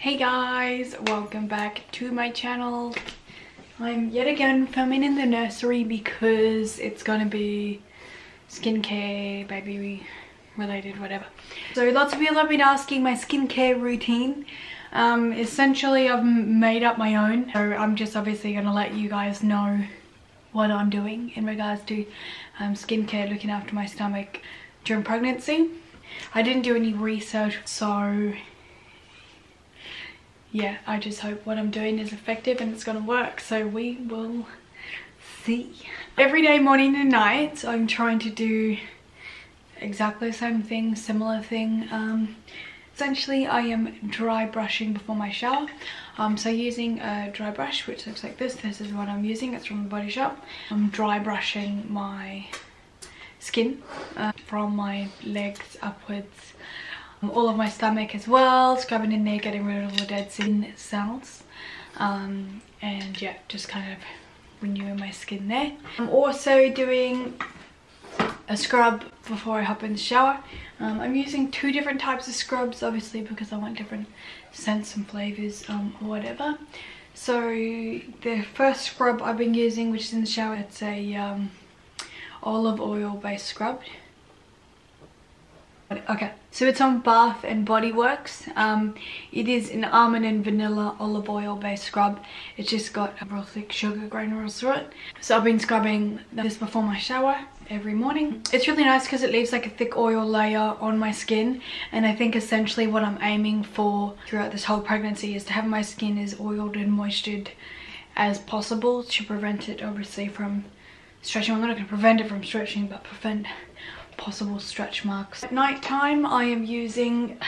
Hey guys, welcome back to my channel. I'm yet again filming in the nursery because it's gonna be skincare, baby related, whatever. So lots of people have been asking my skincare routine. Um, essentially I've made up my own. So I'm just obviously gonna let you guys know what I'm doing in regards to um, skincare, looking after my stomach during pregnancy. I didn't do any research so yeah, I just hope what I'm doing is effective and it's gonna work. So we will see. Every day, morning and night, I'm trying to do exactly the same thing, similar thing. Um, essentially, I am dry brushing before my shower. Um, so using a dry brush, which looks like this, this is what I'm using, it's from the Body Shop. I'm dry brushing my skin uh, from my legs upwards all of my stomach as well scrubbing in there getting rid of all the dead skin cells. Um, and yeah just kind of renewing my skin there. I'm also doing a scrub before i hop in the shower. Um, i'm using two different types of scrubs obviously because i want different scents and flavors um, or whatever. So the first scrub i've been using which is in the shower it's a um, olive oil based scrub Okay, so it's on Bath and Body Works. Um, it is an almond and vanilla olive oil based scrub. It's just got a real thick sugar granules through it. So I've been scrubbing this before my shower every morning. It's really nice because it leaves like a thick oil layer on my skin and I think essentially what I'm aiming for throughout this whole pregnancy is to have my skin as oiled and moistured as possible to prevent it obviously from stretching. I'm not going to prevent it from stretching but prevent possible stretch marks. At night time I am using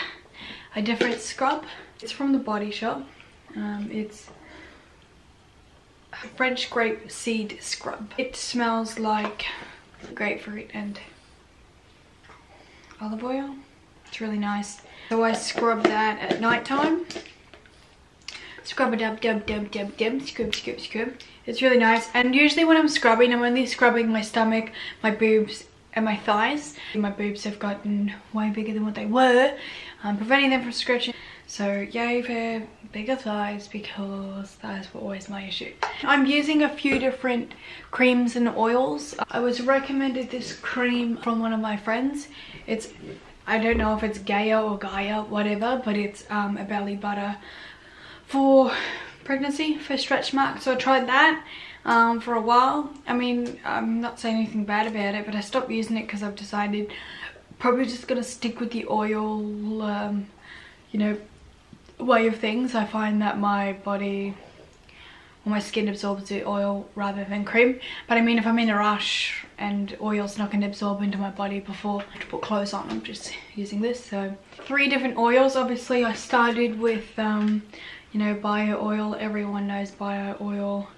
a different scrub. It's from the Body Shop. Um, it's a French grape seed scrub. It smells like grapefruit and olive oil. It's really nice. So I scrub that at night time. Scrub a dub dub dub dub dub scrub scrub scrub. It's really nice and usually when I'm scrubbing I'm only scrubbing my stomach, my boobs and my thighs. My boobs have gotten way bigger than what they were, um, preventing them from stretching. So yay for bigger thighs because thighs were always my issue. I'm using a few different creams and oils. I was recommended this cream from one of my friends. It's, I don't know if it's Gaia or Gaia, whatever, but it's um, a belly butter for pregnancy, for stretch marks. So I tried that um, for a while. I mean, I'm not saying anything bad about it, but I stopped using it because I've decided probably just gonna stick with the oil, um, you know, way of things. I find that my body or my skin absorbs the oil rather than cream. But I mean, if I'm in a rush and oil's not going to absorb into my body before I have to put clothes on, I'm just using this. So three different oils. Obviously, I started with, um, you know, bio oil. Everyone knows bio oil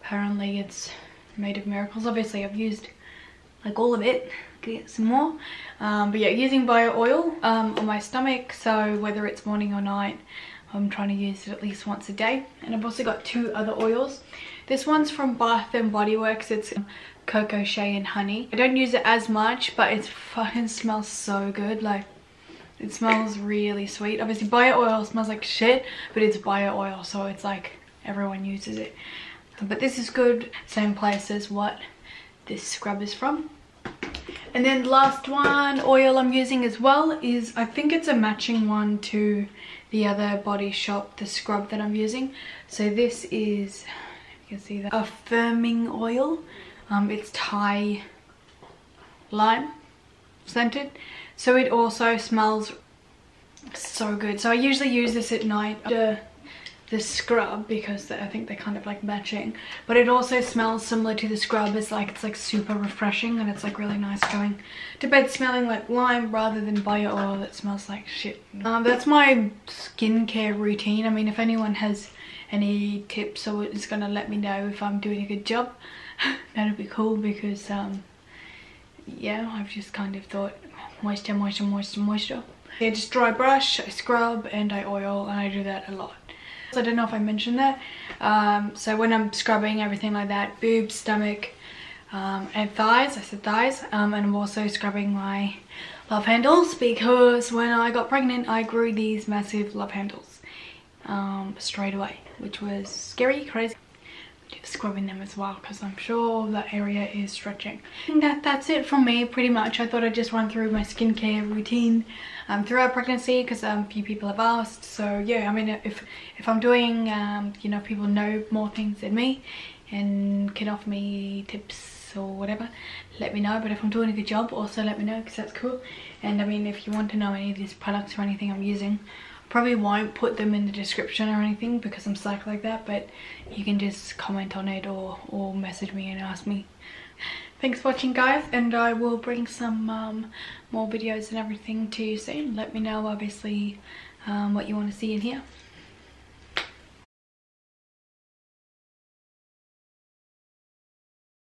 apparently it's made of miracles. Obviously i've used like all of it. Get some more. Um, but yeah using bio oil um, on my stomach. So whether it's morning or night i'm trying to use it at least once a day. And i've also got two other oils. This one's from bath and body works. It's cocoa shea and honey. I don't use it as much but it fucking smells so good. Like it smells really sweet. Obviously bio oil smells like shit but it's bio oil so it's like everyone uses it but this is good. Same place as what this scrub is from. And then last one oil i'm using as well is i think it's a matching one to the other body shop the scrub that i'm using. So this is you can see that a firming oil. Um, it's thai lime scented. So it also smells so good. So i usually use this at night. After the scrub because I think they're kind of like matching. But it also smells similar to the scrub. It's like it's like super refreshing and it's like really nice going to bed smelling like lime rather than bio oil. That smells like shit. Um, that's my skincare routine. I mean if anyone has any tips or is gonna let me know if I'm doing a good job that'd be cool because um yeah I've just kind of thought moisture moisture moisture moisture. Yeah just dry brush I scrub and I oil and I do that a lot I don't know if I mentioned that. Um, so when I'm scrubbing everything like that, boobs, stomach, um, and thighs, I said thighs, um, and I'm also scrubbing my love handles because when I got pregnant I grew these massive love handles um, straight away, which was scary, crazy scrubbing them as well because I'm sure that area is stretching. that that's it from me pretty much. I thought I'd just run through my skincare routine um, throughout pregnancy because um, a few people have asked. So yeah, I mean if if I'm doing, um, you know, people know more things than me and can offer me tips or whatever, let me know. But if I'm doing a good job, also let me know because that's cool. And I mean, if you want to know any of these products or anything I'm using, probably won't put them in the description or anything because I'm psych like that but you can just comment on it or, or message me and ask me. Thanks for watching guys and I will bring some um, more videos and everything to you soon. Let me know obviously um, what you want to see in here